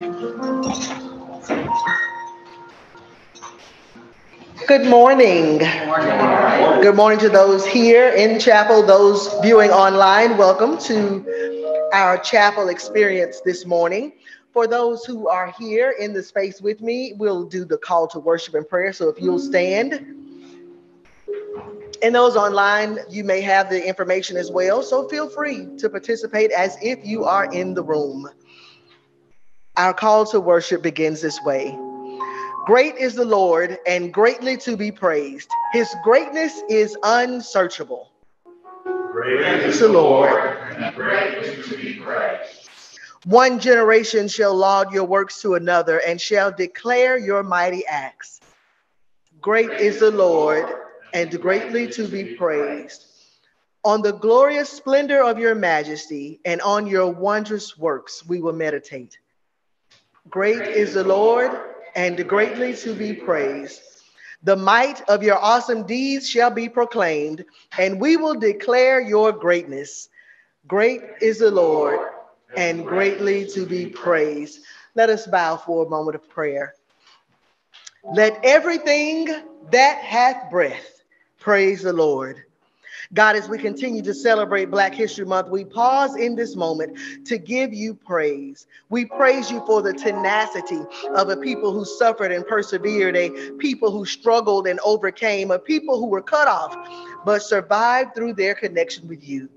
Good morning. Good morning to those here in chapel, those viewing online. Welcome to our chapel experience this morning. For those who are here in the space with me, we'll do the call to worship and prayer. So if you'll stand. And those online, you may have the information as well. So feel free to participate as if you are in the room. Our call to worship begins this way. Great is the Lord and greatly to be praised. His greatness is unsearchable. Great is the Lord and greatly to be praised. One generation shall laud your works to another and shall declare your mighty acts. Great is the Lord and greatly to be praised. On the glorious splendor of your majesty and on your wondrous works we will meditate. Great is the Lord and greatly to be praised. The might of your awesome deeds shall be proclaimed, and we will declare your greatness. Great is the Lord and greatly to be praised. Let us bow for a moment of prayer. Let everything that hath breath Praise the Lord. God, as we continue to celebrate Black History Month, we pause in this moment to give you praise. We praise you for the tenacity of a people who suffered and persevered, a people who struggled and overcame, a people who were cut off but survived through their connection with you.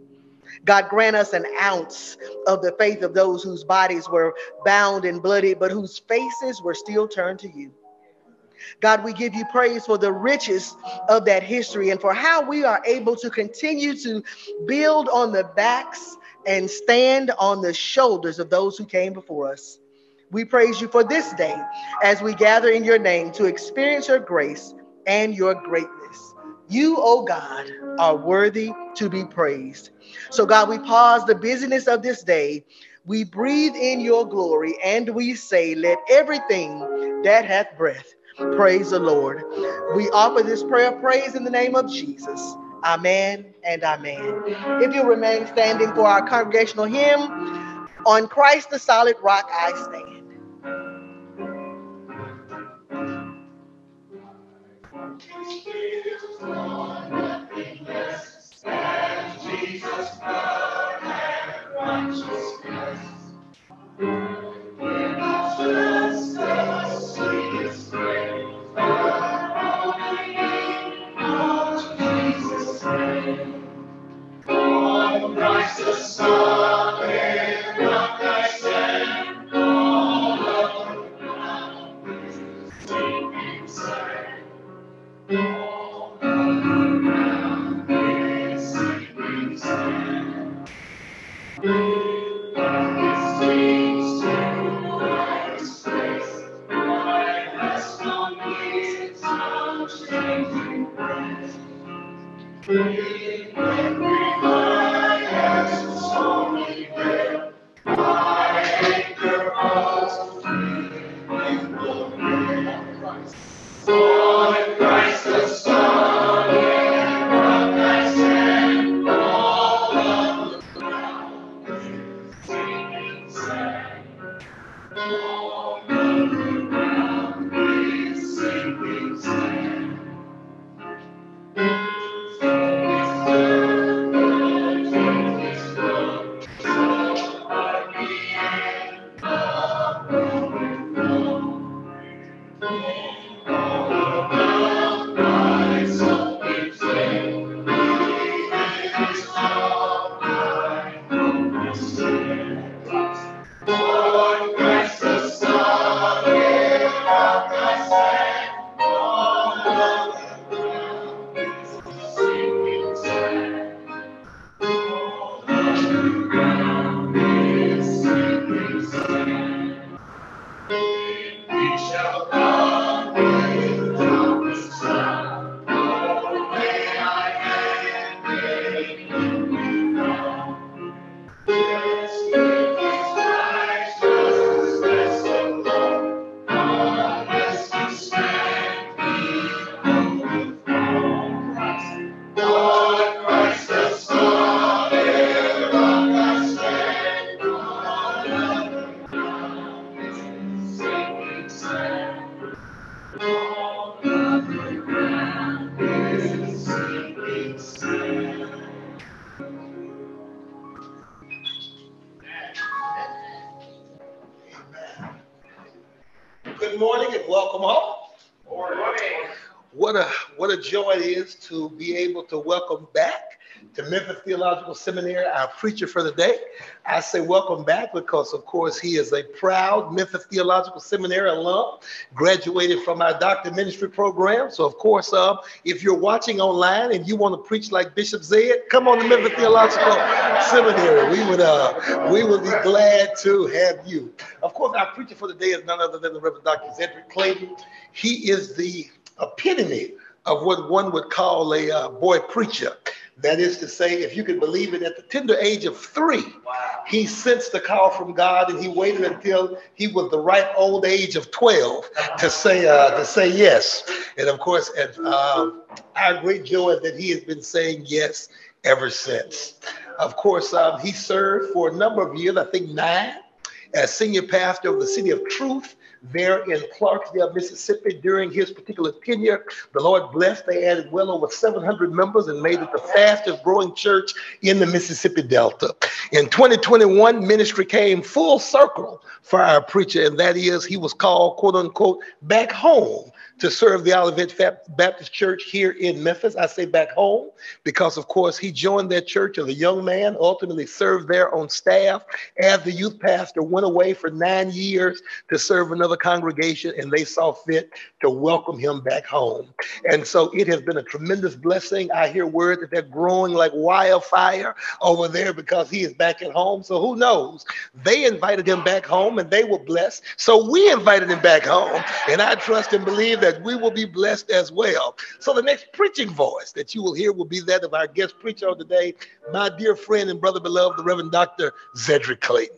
God, grant us an ounce of the faith of those whose bodies were bound and bloody, but whose faces were still turned to you. God, we give you praise for the riches of that history and for how we are able to continue to build on the backs and stand on the shoulders of those who came before us. We praise you for this day as we gather in your name to experience your grace and your greatness. You, oh God, are worthy to be praised. So, God, we pause the busyness of this day. We breathe in your glory and we say, Let everything that hath breath Praise the Lord. We offer this prayer of praise in the name of Jesus. Amen and amen. If you remain standing for our congregational hymn, On Christ the solid rock I stand. Jesus' and righteousness. like the sun. Joy it is to be able to welcome back to Memphis Theological Seminary, our preacher for the day. I say welcome back because, of course, he is a proud Memphis Theological Seminary alum, graduated from our doctor ministry program. So, of course, uh, if you're watching online and you want to preach like Bishop Zed, come on to Memphis Theological Seminary. We would uh, we would be glad to have you. Of course, our preacher for the day is none other than the Reverend Dr. Zedric Clayton. He is the epitome of what one would call a uh, boy preacher. That is to say, if you can believe it, at the tender age of three, wow. he sensed the call from God, and he waited until he was the right old age of twelve to say uh, to say yes. And of course, and uh, our great joy that he has been saying yes ever since. Of course, um, he served for a number of years, I think nine, as senior pastor of the City of Truth there in Clarksville, Mississippi during his particular tenure. The Lord blessed. They added well over 700 members and made it the fastest growing church in the Mississippi Delta. In 2021, ministry came full circle for our preacher, and that is he was called, quote unquote, back home to serve the Olivet Baptist Church here in Memphis. I say back home because, of course, he joined that church as a young man, ultimately served there on staff as the youth pastor, went away for nine years to serve another congregation, and they saw fit to welcome him back home. And so it has been a tremendous blessing. I hear word that they're growing like wildfire over there because he is back at home. So who knows? They invited him back home and they were blessed. So we invited him back home. And I trust and believe that that we will be blessed as well. So the next preaching voice that you will hear will be that of our guest preacher of the day, my dear friend and brother beloved, the Reverend Dr. Zedric Clayton.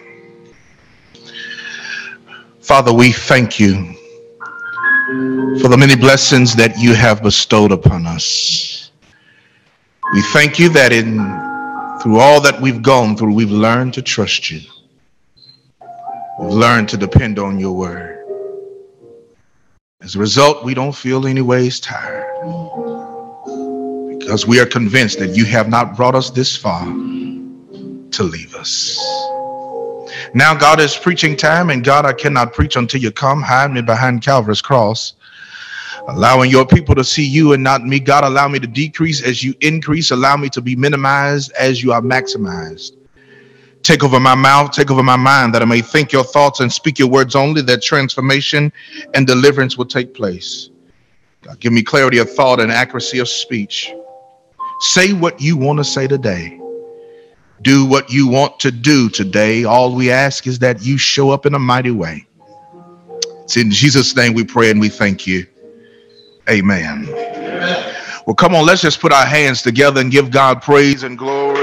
Father, we thank you for the many blessings that you have bestowed upon us. We thank you that in through all that we've gone through, we've learned to trust you. We've learned to depend on your word. As a result, we don't feel any ways tired because we are convinced that you have not brought us this far to leave us. Now, God is preaching time, and God, I cannot preach until you come. Hide me behind Calvary's cross, allowing your people to see you and not me. God, allow me to decrease as you increase. Allow me to be minimized as you are maximized. Take over my mouth, take over my mind, that I may think your thoughts and speak your words only, that transformation and deliverance will take place. God, give me clarity of thought and accuracy of speech. Say what you want to say today do what you want to do today. All we ask is that you show up in a mighty way. It's in Jesus' name we pray and we thank you. Amen. Amen. Well, come on, let's just put our hands together and give God praise and glory.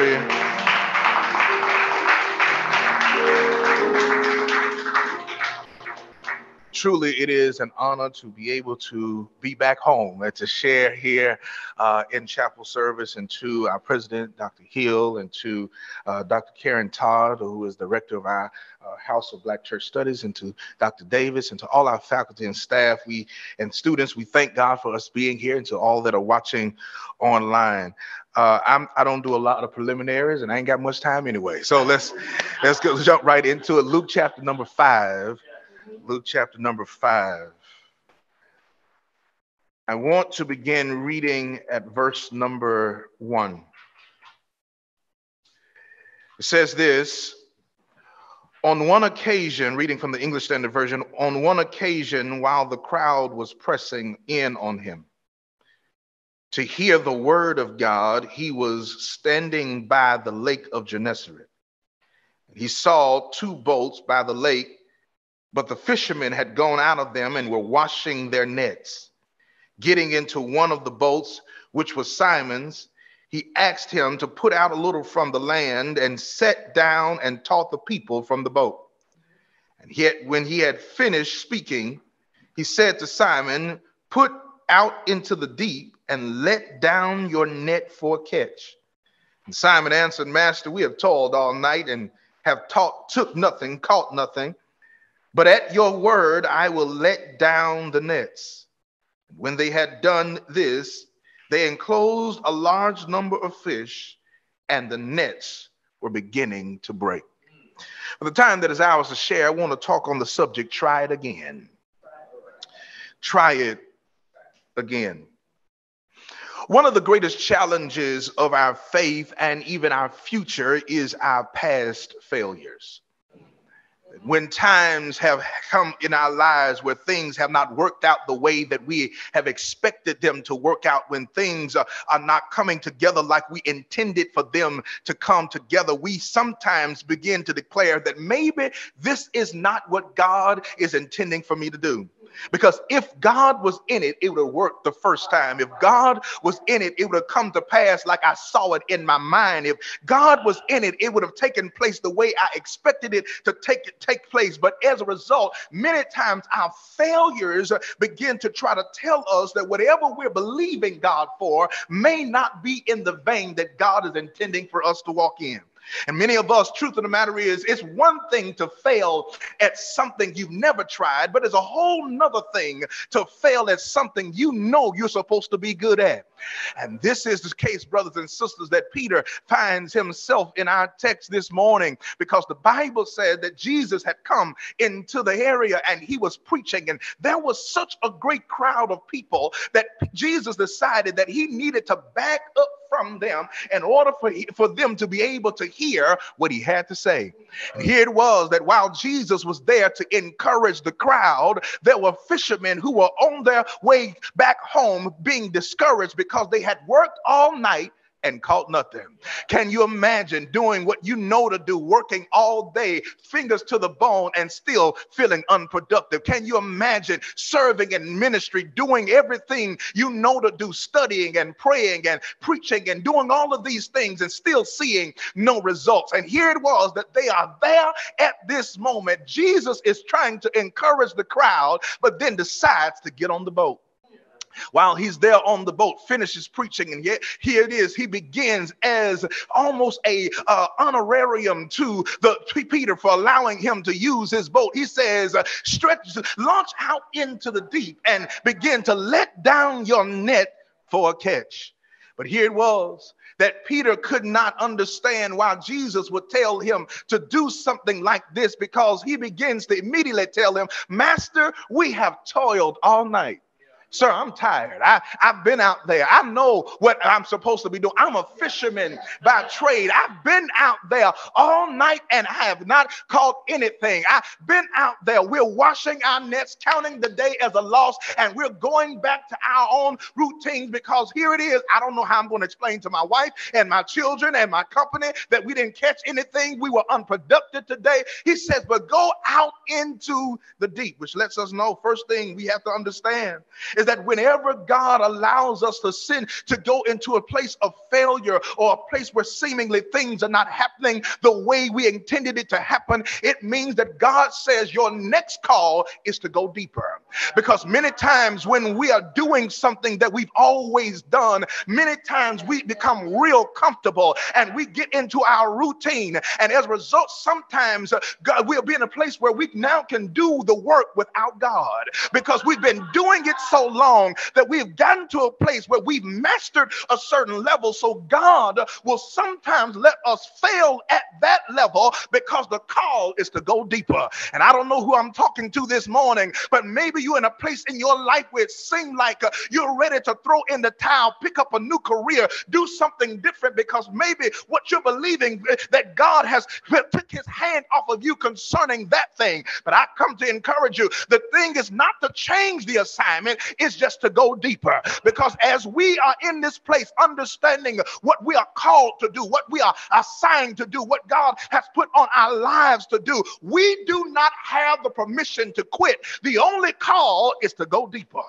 Truly it is an honor to be able to be back home and to share here uh, in chapel service and to our president, Dr. Hill, and to uh, Dr. Karen Todd, who is director of our uh, House of Black Church Studies, and to Dr. Davis, and to all our faculty and staff, we and students, we thank God for us being here, and to all that are watching online. Uh, I'm, I don't do a lot of preliminaries, and I ain't got much time anyway. So let's let's go jump right into it. Luke chapter number five. Luke chapter number five. I want to begin reading at verse number one. It says this On one occasion, reading from the English Standard Version, on one occasion, while the crowd was pressing in on him to hear the word of God, he was standing by the lake of Gennesaret. He saw two boats by the lake but the fishermen had gone out of them and were washing their nets. getting into one of the boats, which was Simon's, he asked him to put out a little from the land and sat down and taught the people from the boat. And yet, when he had finished speaking, he said to Simon, Put out into the deep and let down your net for a catch. And Simon answered, Master, we have toiled all night and have taught, took nothing, caught nothing. But at your word, I will let down the nets. When they had done this, they enclosed a large number of fish, and the nets were beginning to break. For the time that is ours to share, I want to talk on the subject try it again. Try it again. One of the greatest challenges of our faith and even our future is our past failures when times have come in our lives where things have not worked out the way that we have expected them to work out, when things are, are not coming together like we intended for them to come together, we sometimes begin to declare that maybe this is not what God is intending for me to do. Because if God was in it, it would have worked the first time. If God was in it, it would have come to pass like I saw it in my mind. If God was in it, it would have taken place the way I expected it to take take place. But as a result, many times our failures begin to try to tell us that whatever we're believing God for may not be in the vein that God is intending for us to walk in. And many of us, truth of the matter is, it's one thing to fail at something you've never tried, but it's a whole nother thing to fail at something you know you're supposed to be good at. And this is the case, brothers and sisters, that Peter finds himself in our text this morning because the Bible said that Jesus had come into the area and he was preaching, and there was such a great crowd of people that Jesus decided that he needed to back up from them in order for, for them to be able to hear what he had to say. And here it was that while Jesus was there to encourage the crowd, there were fishermen who were on their way back home being discouraged because they had worked all night and caught nothing. Can you imagine doing what you know to do, working all day, fingers to the bone, and still feeling unproductive? Can you imagine serving in ministry, doing everything you know to do, studying and praying and preaching and doing all of these things and still seeing no results? And here it was that they are there at this moment. Jesus is trying to encourage the crowd, but then decides to get on the boat while he's there on the boat, finishes preaching, and yet here it is. He begins as almost a uh, honorarium to the to Peter for allowing him to use his boat. He says, "Stretch, launch out into the deep, and begin to let down your net for a catch." But here it was that Peter could not understand why Jesus would tell him to do something like this because he begins to immediately tell him, Master, we have toiled all night Sir, I'm tired. I, I've been out there. I know what I'm supposed to be doing. I'm a fisherman by trade. I've been out there all night and I have not caught anything. I've been out there. We're washing our nets, counting the day as a loss, and we're going back to our own routines because here it is. I don't know how I'm going to explain to my wife and my children and my company that we didn't catch anything. We were unproductive today. He says, but go out into the deep, which lets us know first thing we have to understand is that whenever God allows us to sin, to go into a place of failure or a place where seemingly things are not happening the way we intended it to happen, it means that God says your next call is to go deeper. Because many times when we are doing something that we've always done, many times we become real comfortable and we get into our routine. And as a result, sometimes uh, God, we'll be in a place where we now can do the work without God because we've been doing it so long that we've gotten to a place where we've mastered a certain level. So God will sometimes let us fail at that level because the call is to go deeper. And I don't know who I'm talking to this morning, but maybe you're in a place in your life where it seems like uh, you're ready to throw in the towel, pick up a new career, do something different because maybe what you're believing uh, that God has took his hand off of you concerning that thing. But I come to encourage you. The thing is not to change the assignment, is just to go deeper. Because as we are in this place, understanding what we are called to do, what we are assigned to do, what God has put on our lives to do, we do not have the permission to quit. The only call is to go deeper.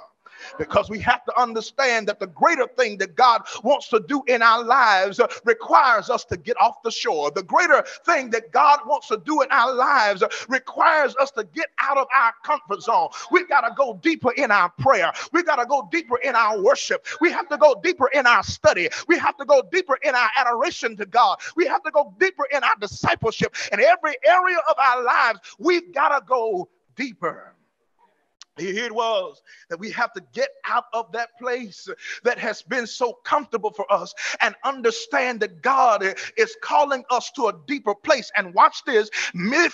Because we have to understand that the greater thing that God wants to do in our lives requires us to get off the shore. The greater thing that God wants to do in our lives requires us to get out of our comfort zone. We've got to go deeper in our prayer. We've got to go deeper in our worship. We have to go deeper in our study. We have to go deeper in our adoration to God. We have to go deeper in our discipleship. In every area of our lives, we've got to go deeper. Here it was that we have to get out of that place that has been so comfortable for us and understand that God is calling us to a deeper place. And watch this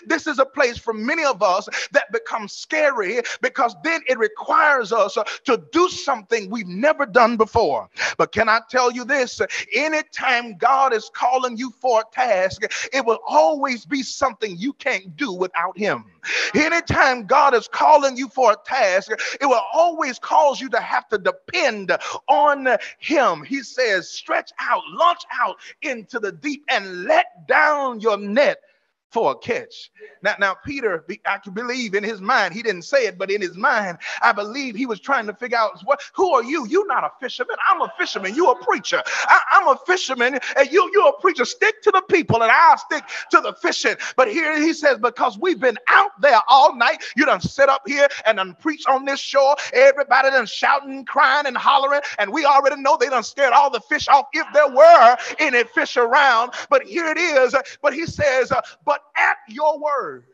this is a place for many of us that becomes scary because then it requires us to do something we've never done before. But can I tell you this? Anytime God is calling you for a task, it will always be something you can't do without Him. Anytime God is calling you for a task, it will always cause you to have to depend on Him. He says, stretch out, launch out into the deep, and let down your net for a catch. Now, now Peter, I can believe in his mind, he didn't say it, but in his mind, I believe he was trying to figure out what who are you? You're not a fisherman. I'm a fisherman. You're a preacher. I, am a fisherman, and you, you're a preacher. Stick to the people, and I'll stick to the fishing. But here he says, because we've been out there all night, you done sit up here and done preach on this shore. Everybody done shouting, crying, and hollering, and we already know they done scared all the fish off if there were any fish around. But here it is. But he says, but at your word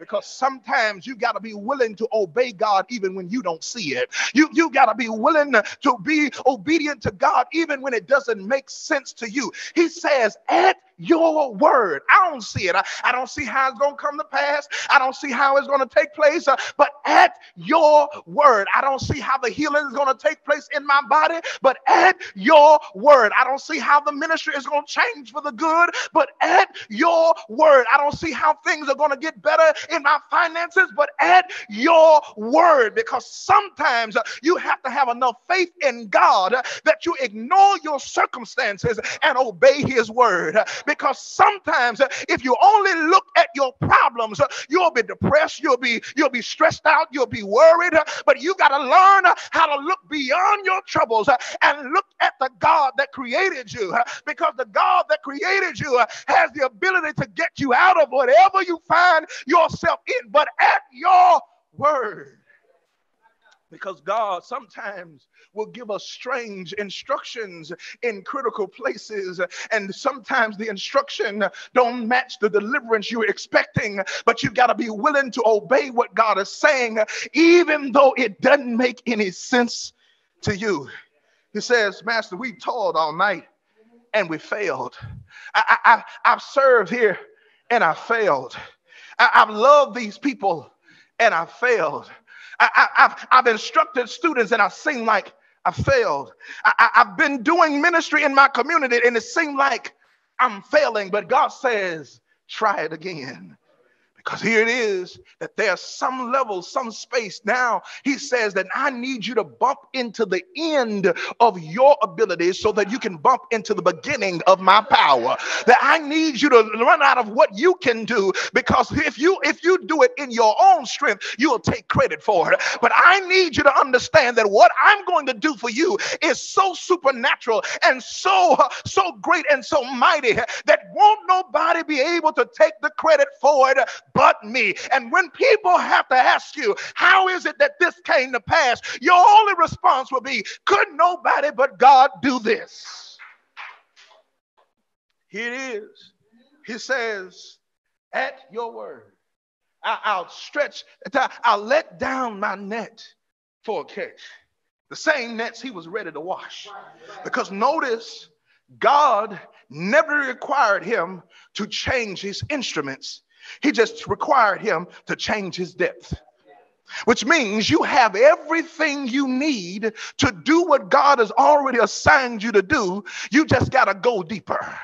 because sometimes you got to be willing to obey God even when you don't see it. You you got to be willing to be obedient to God even when it doesn't make sense to you. He says, "At your word. I don't see it. I, I don't see how it's going to come to pass. I don't see how it's going to take place. Uh, but at your word, I don't see how the healing is going to take place in my body. But at your word, I don't see how the ministry is going to change for the good. But at your word, I don't see how things are going to get better in my finances. But at your word, because sometimes uh, you have to have enough faith in God uh, that you ignore your circumstances and obey his word because sometimes uh, if you only look at your problems, uh, you'll be depressed, you'll be you'll be stressed out, you'll be worried, uh, but you got to learn how to look beyond your troubles and look at the God that created you because the God that created you has the ability to get you out of whatever you find yourself in, but at your word because God sometimes will give us strange instructions in critical places. And sometimes the instruction don't match the deliverance you're expecting but you've got to be willing to obey what God is saying even though it doesn't make any sense to you. He says master we toiled all night and we failed. I, I, I've served here and I failed. I, I've loved these people and I failed I, have I've instructed students and I've seem like I failed. I, I've been doing ministry in my community and it seemed like I'm failing, but God says, try it again. Because here it is that there's some level, some space. Now he says that I need you to bump into the end of your ability so that you can bump into the beginning of my power. That I need you to run out of what you can do because if you if you do it in your own strength, you'll take credit for it. But I need you to understand that what I'm going to do for you is so supernatural and so so great and so mighty that won't nobody be able to take the credit for it but me. And when people have to ask you, how is it that this came to pass? Your only response will be, could nobody but God do this? Here it is. He says, at your word, I, will stretch, I'll let down my net for a catch. The same nets he was ready to wash. Because notice, God never required him to change his instruments he just required him to change his depth. Which means you have everything you need to do what God has already assigned you to do. You just got to go deeper.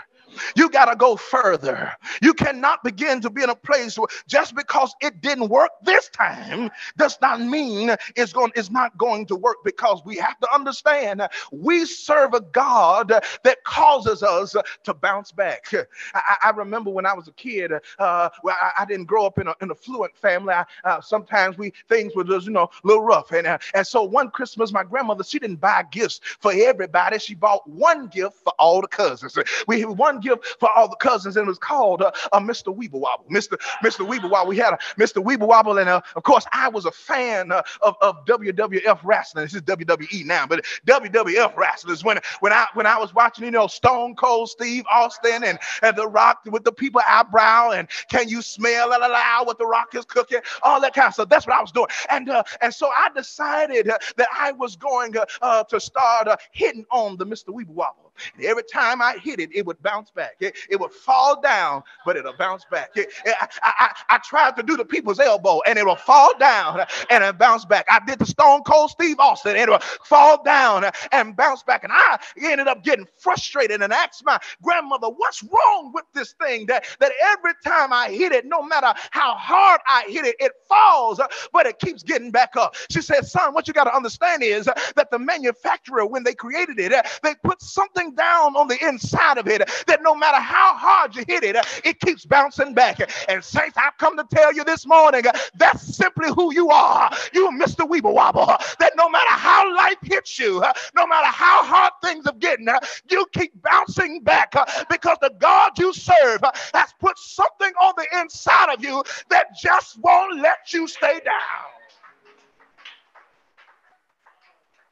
You got to go further. You cannot begin to be in a place where just because it didn't work this time does not mean it's going it's not going to work because we have to understand we serve a God that causes us to bounce back. I, I remember when I was a kid, uh, well, I, I, didn't grow up in a, in a fluent family. I, uh, sometimes we things were just you know a little rough, and uh, and so one Christmas my grandmother she didn't buy gifts for everybody. She bought one gift for all the cousins. We one gift for all the cousins, and it was called uh, uh, Mr. Weeble Wobble. Mr. Mr. Weeble Wobble. We had a Mr. Weeble Wobble, and uh, of course, I was a fan uh, of, of WWF wrestling. This is WWE now, but WWF wrestlers. When when I when I was watching, you know, Stone Cold Steve Austin and, and The Rock with the people eyebrow, and can you smell la, la, la, what The Rock is cooking, all that kind of stuff. That's what I was doing, and uh, and so I decided uh, that I was going to start hitting on the Mr. Weeble Wobble. And every time I hit it, it would bounce back. It, it would fall down, but it'll bounce back. It, I, I, I, tried to do the people's elbow, and it will fall down and it bounce back. I did the Stone Cold Steve Austin, and it will fall down and bounce back. And I ended up getting frustrated and asked my grandmother, "What's wrong with this thing? That that every time I hit it, no matter how hard I hit it, it falls, but it keeps getting back up." She said, "Son, what you got to understand is that the manufacturer, when they created it, they put something." Down on the inside of it that no matter how hard you hit it, it keeps bouncing back. And saints, I've come to tell you this morning that's simply who you are. You Mr. Weeble Wobble. That no matter how life hits you, no matter how hard things are getting, you keep bouncing back because the God you serve has put something on the inside of you that just won't let you stay down.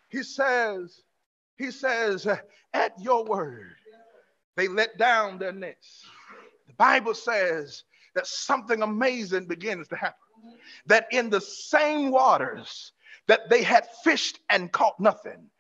He says, he says, at your word, they let down their nets. The Bible says that something amazing begins to happen. That in the same waters that they had fished and caught nothing,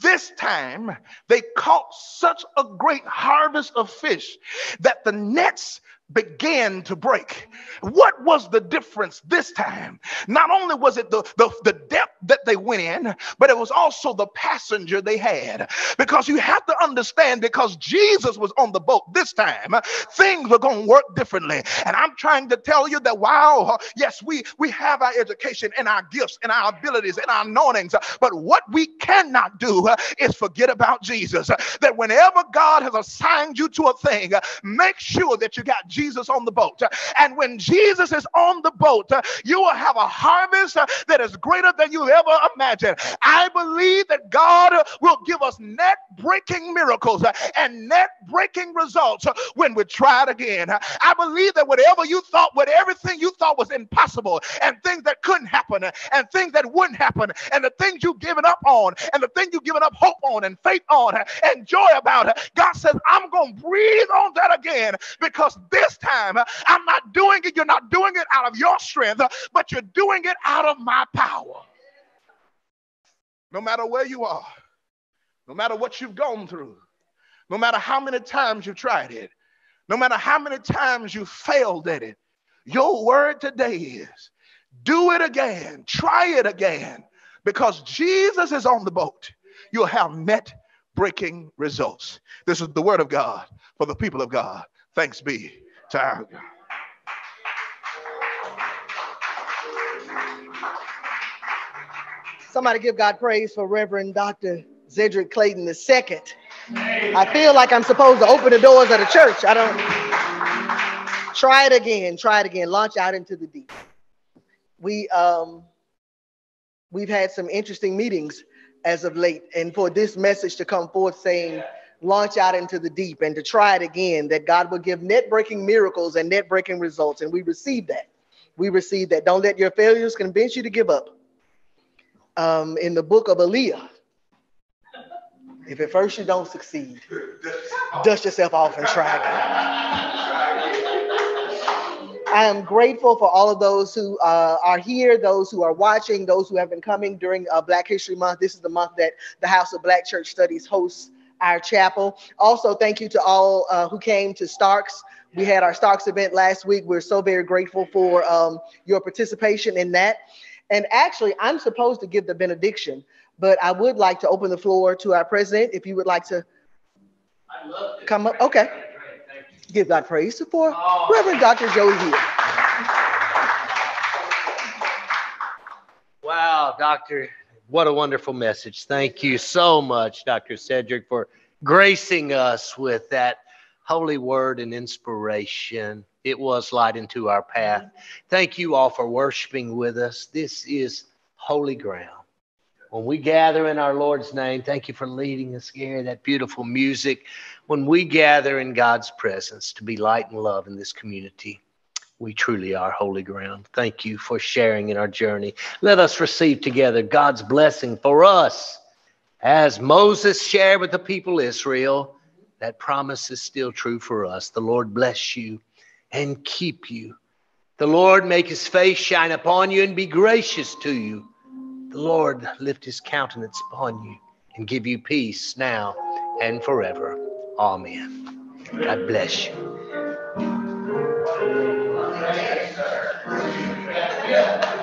this time they caught such a great harvest of fish that the nets began to break. What was the difference this time? Not only was it the, the, the depth that they went in, but it was also the passenger they had. Because you have to understand, because Jesus was on the boat this time, things were going to work differently. And I'm trying to tell you that while, yes, we, we have our education and our gifts and our abilities and our anointings, but what we cannot do uh, is forget about Jesus. That whenever God has assigned you to a thing, uh, make sure that you got Jesus Jesus on the boat. And when Jesus is on the boat, you will have a harvest that is greater than you ever imagined. I believe that God will give us net breaking miracles and net breaking results when we try it again. I believe that whatever you thought, what everything you thought was impossible, and things that couldn't happen, and things that wouldn't happen, and the things you've given up on, and the things you've given up hope on, and faith on, and joy about, God says, I'm going to breathe on that again because this this time, I'm not doing it. You're not doing it out of your strength, but you're doing it out of my power. No matter where you are, no matter what you've gone through, no matter how many times you've tried it, no matter how many times you failed at it, your word today is do it again, try it again, because Jesus is on the boat. You'll have net breaking results. This is the word of God for the people of God. Thanks be to Somebody give God praise for Reverend Dr. Zedric Clayton II. I feel like I'm supposed to open the doors of the church. I don't. Try it again. Try it again. Launch out into the deep. We um, we've had some interesting meetings as of late, and for this message to come forth saying launch out into the deep and to try it again, that God will give net breaking miracles and net breaking results. And we receive that. We receive that. Don't let your failures convince you to give up. Um, in the book of Aaliyah, if at first you don't succeed, dust yourself off and try again. I am grateful for all of those who uh, are here, those who are watching, those who have been coming during uh, Black History Month. This is the month that the House of Black Church Studies hosts our chapel. Also, thank you to all uh, who came to Starks. We had our Starks event last week. We're so very grateful for um, your participation in that. And actually, I'm supposed to give the benediction, but I would like to open the floor to our president if you would like to come up. Okay. Give God praise for Reverend Dr. Jody Hill. Wow, Doctor, what a wonderful message. Thank you so much, Dr. Zedric, for gracing us with that holy word and inspiration. It was light into our path. Thank you all for worshiping with us. This is holy ground. When we gather in our Lord's name, thank you for leading us, Gary, that beautiful music. When we gather in God's presence to be light and love in this community, we truly are holy ground. Thank you for sharing in our journey. Let us receive together God's blessing for us. As Moses shared with the people Israel, that promise is still true for us. The Lord bless you and keep you. The Lord make his face shine upon you and be gracious to you the Lord lift his countenance upon you and give you peace now and forever. Amen. God bless you.